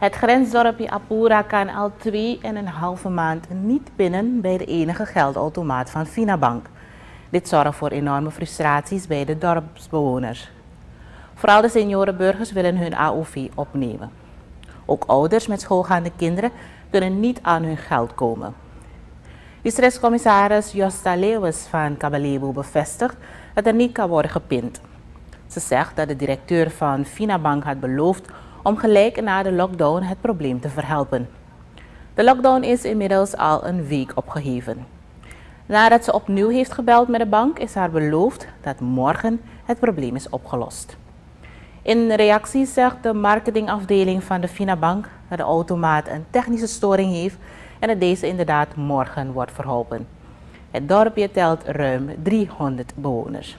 Het grensdorpje Apura kan al twee en een halve maand niet binnen bij de enige geldautomaat van Finabank. Dit zorgt voor enorme frustraties bij de dorpsbewoners. Vooral de seniorenburgers willen hun AOV opnemen. Ook ouders met schoolgaande kinderen kunnen niet aan hun geld komen. Districtscommissaris Josta Leeuwens van Kabalebo bevestigt dat er niet kan worden gepind. Ze zegt dat de directeur van Finabank had beloofd om gelijk na de lockdown het probleem te verhelpen. De lockdown is inmiddels al een week opgeheven. Nadat ze opnieuw heeft gebeld met de bank is haar beloofd dat morgen het probleem is opgelost. In reactie zegt de marketingafdeling van de Finabank dat de automaat een technische storing heeft en dat deze inderdaad morgen wordt verholpen. Het dorpje telt ruim 300 bewoners.